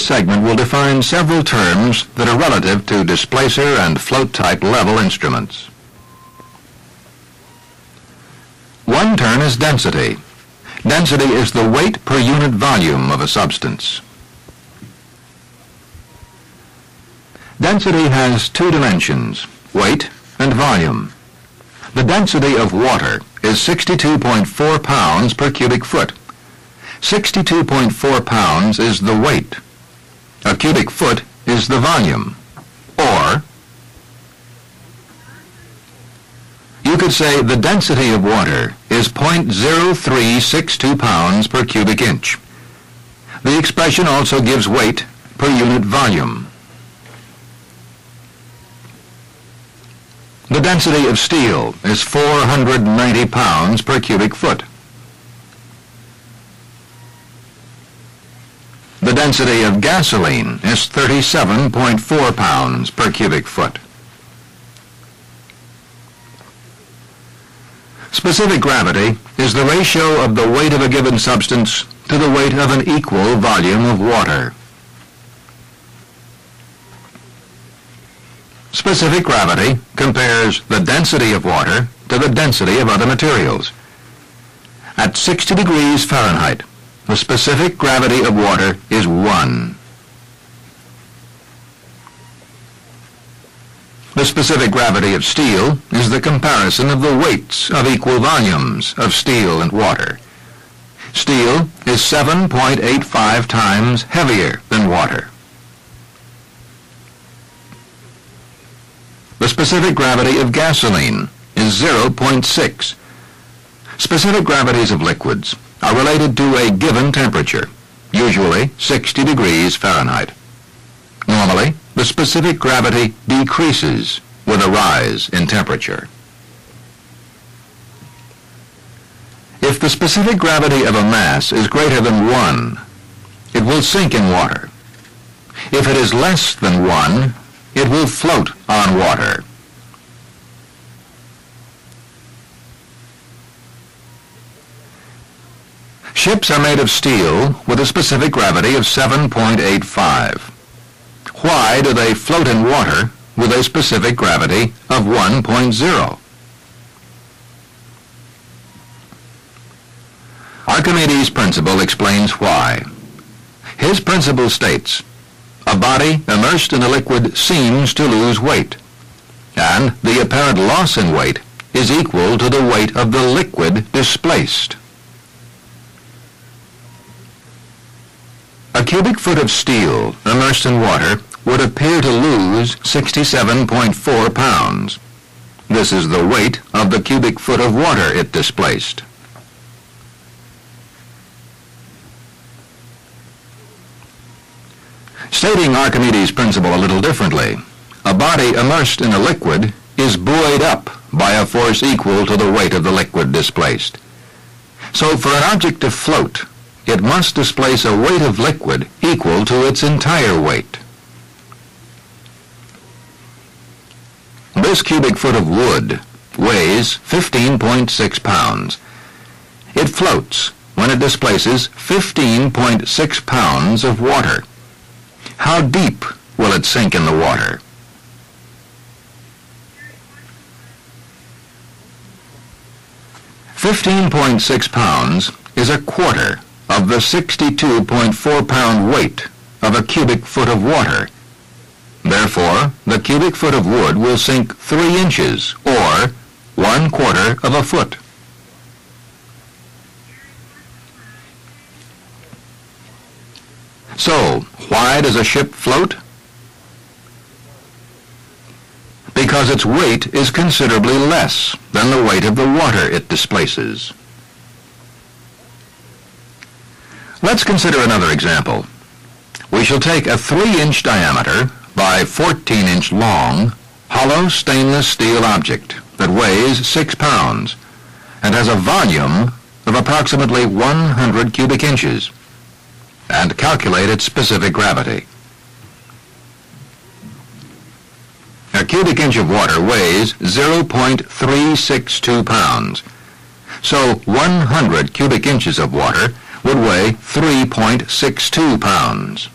This segment will define several terms that are relative to displacer and float-type level instruments. One term is density. Density is the weight per unit volume of a substance. Density has two dimensions, weight and volume. The density of water is 62.4 pounds per cubic foot. 62.4 pounds is the weight. A cubic foot is the volume. Or, you could say the density of water is 0.0362 pounds per cubic inch. The expression also gives weight per unit volume. The density of steel is 490 pounds per cubic foot. The density of gasoline is 37.4 pounds per cubic foot. Specific gravity is the ratio of the weight of a given substance to the weight of an equal volume of water. Specific gravity compares the density of water to the density of other materials. At 60 degrees Fahrenheit, the specific gravity of water is 1. The specific gravity of steel is the comparison of the weights of equal volumes of steel and water. Steel is 7.85 times heavier than water. The specific gravity of gasoline is 0.6. Specific gravities of liquids are related to a given temperature, usually 60 degrees Fahrenheit. Normally, the specific gravity decreases with a rise in temperature. If the specific gravity of a mass is greater than 1, it will sink in water. If it is less than 1, it will float on water. Ships are made of steel with a specific gravity of 7.85. Why do they float in water with a specific gravity of 1.0? Archimedes' principle explains why. His principle states a body immersed in a liquid seems to lose weight, and the apparent loss in weight is equal to the weight of the liquid displaced. A cubic foot of steel immersed in water would appear to lose 67.4 pounds. This is the weight of the cubic foot of water it displaced. Stating Archimedes' principle a little differently, a body immersed in a liquid is buoyed up by a force equal to the weight of the liquid displaced. So for an object to float, it must displace a weight of liquid equal to its entire weight. This cubic foot of wood weighs 15.6 pounds. It floats when it displaces 15.6 pounds of water. How deep will it sink in the water? Fifteen point six pounds is a quarter of the 62.4 pound weight of a cubic foot of water. Therefore, the cubic foot of wood will sink three inches, or one quarter of a foot. So, why does a ship float? Because its weight is considerably less than the weight of the water it displaces. Let's consider another example. We shall take a 3-inch diameter by 14-inch long hollow stainless steel object that weighs 6 pounds and has a volume of approximately 100 cubic inches and calculate its specific gravity. A cubic inch of water weighs 0.362 pounds. So 100 cubic inches of water would weigh 3.62 pounds.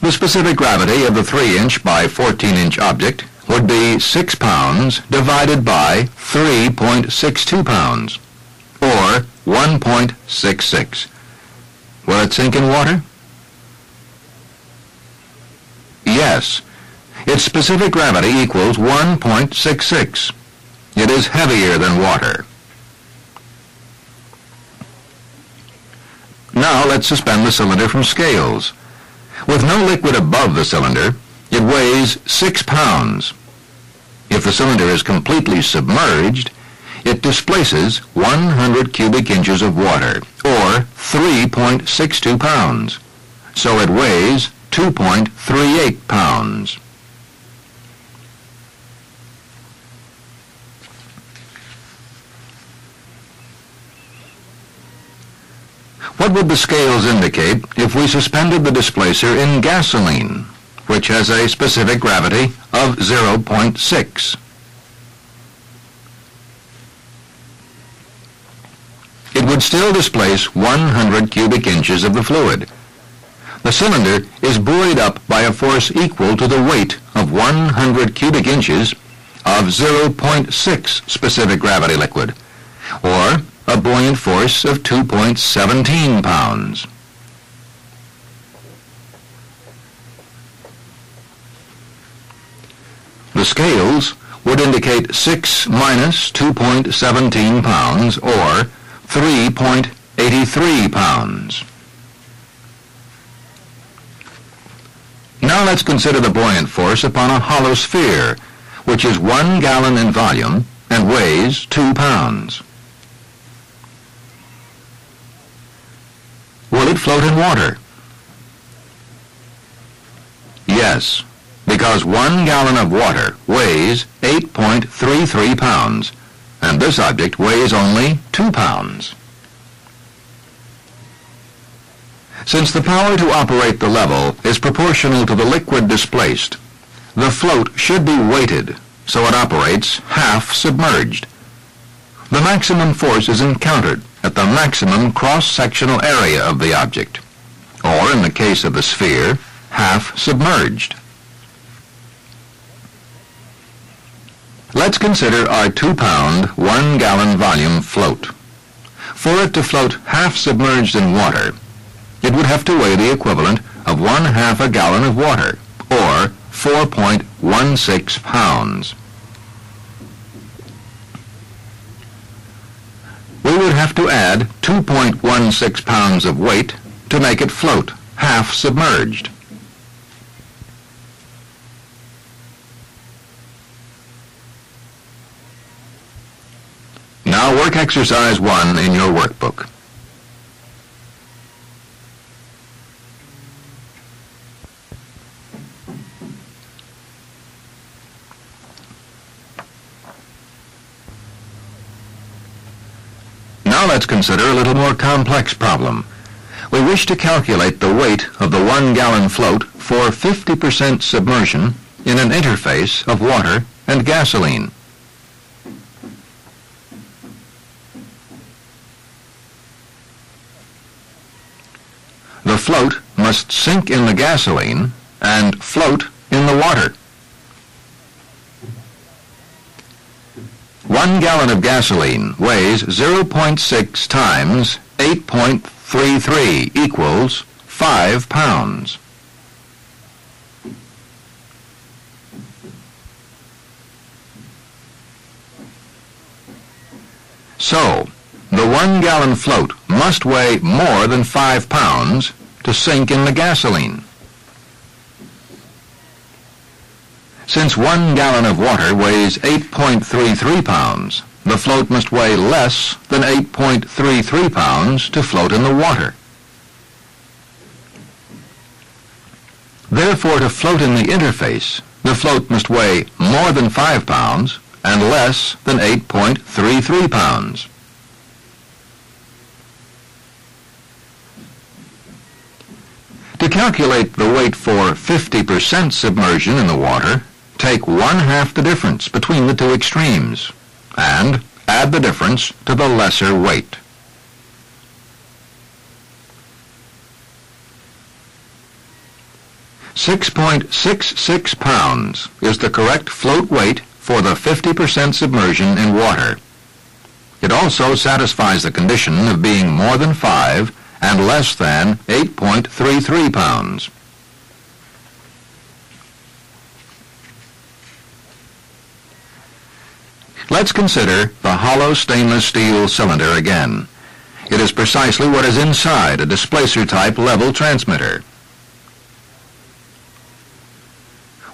The specific gravity of the 3-inch by 14-inch object would be 6 pounds divided by 3.62 pounds, or 1.66. Will it sink in water? Yes. Its specific gravity equals 1.66. It is heavier than water. Now let's suspend the cylinder from scales. With no liquid above the cylinder, it weighs 6 pounds. If the cylinder is completely submerged, it displaces 100 cubic inches of water, or 3.62 pounds. So it weighs 2.38 pounds. What would the scales indicate if we suspended the displacer in gasoline, which has a specific gravity of 0.6? It would still displace 100 cubic inches of the fluid. The cylinder is buoyed up by a force equal to the weight of 100 cubic inches of 0.6 specific gravity liquid, or a buoyant force of 2.17 pounds. The scales would indicate 6 minus 2.17 pounds or 3.83 pounds. Now let's consider the buoyant force upon a hollow sphere, which is one gallon in volume and weighs two pounds. Will it float in water? Yes, because one gallon of water weighs 8.33 pounds, and this object weighs only 2 pounds. Since the power to operate the level is proportional to the liquid displaced, the float should be weighted so it operates half submerged. The maximum force is encountered at the maximum cross-sectional area of the object, or in the case of the sphere, half submerged. Let's consider our two-pound, one-gallon volume float. For it to float half submerged in water, it would have to weigh the equivalent of one half a gallon of water, or 4.16 pounds. We would have to add 2.16 pounds of weight to make it float, half submerged. Now work exercise one in your workbook. Now let's consider a little more complex problem. We wish to calculate the weight of the one-gallon float for 50% submersion in an interface of water and gasoline. The float must sink in the gasoline and float in the water. One gallon of gasoline weighs 0.6 times 8.33 equals 5 pounds. So, the one gallon float must weigh more than 5 pounds to sink in the gasoline. Since one gallon of water weighs 8.33 pounds, the float must weigh less than 8.33 pounds to float in the water. Therefore, to float in the interface, the float must weigh more than 5 pounds and less than 8.33 pounds. To calculate the weight for 50% submersion in the water, Take one half the difference between the two extremes and add the difference to the lesser weight. 6.66 pounds is the correct float weight for the 50% submersion in water. It also satisfies the condition of being more than 5 and less than 8.33 pounds. Let's consider the hollow stainless steel cylinder again. It is precisely what is inside a displacer-type level transmitter.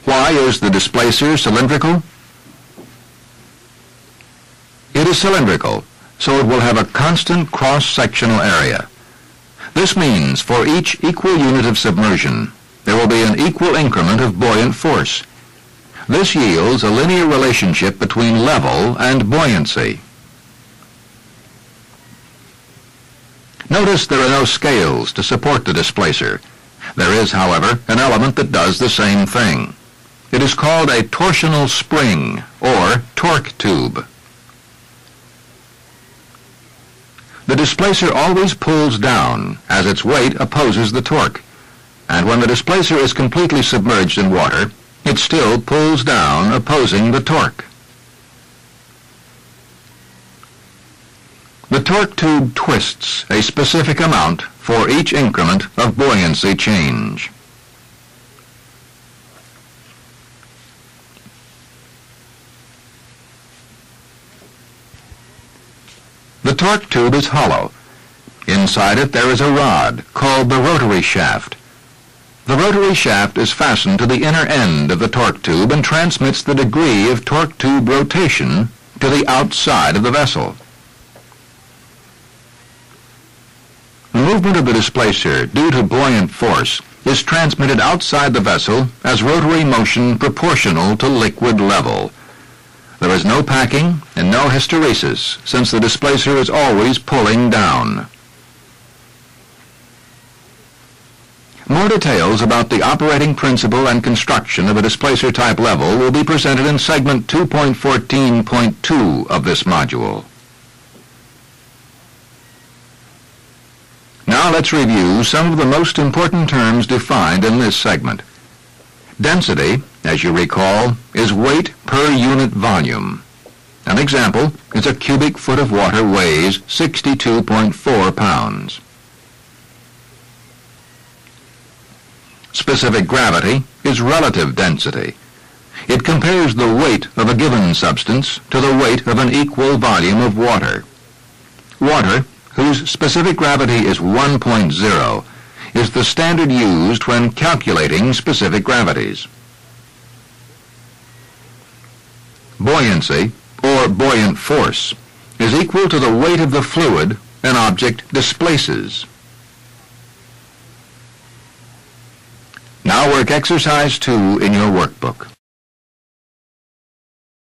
Why is the displacer cylindrical? It is cylindrical, so it will have a constant cross-sectional area. This means for each equal unit of submersion, there will be an equal increment of buoyant force. This yields a linear relationship between level and buoyancy. Notice there are no scales to support the displacer. There is, however, an element that does the same thing. It is called a torsional spring, or torque tube. The displacer always pulls down as its weight opposes the torque, and when the displacer is completely submerged in water, it still pulls down opposing the torque. The torque tube twists a specific amount for each increment of buoyancy change. The torque tube is hollow. Inside it there is a rod called the rotary shaft. The rotary shaft is fastened to the inner end of the torque tube and transmits the degree of torque tube rotation to the outside of the vessel. The movement of the displacer due to buoyant force is transmitted outside the vessel as rotary motion proportional to liquid level. There is no packing and no hysteresis since the displacer is always pulling down. More details about the operating principle and construction of a displacer type level will be presented in segment 2.14.2 of this module. Now let's review some of the most important terms defined in this segment. Density, as you recall, is weight per unit volume. An example is a cubic foot of water weighs 62.4 pounds. Specific gravity is relative density. It compares the weight of a given substance to the weight of an equal volume of water. Water, whose specific gravity is 1.0, is the standard used when calculating specific gravities. Buoyancy, or buoyant force, is equal to the weight of the fluid an object displaces. Now work exercise 2 in your workbook.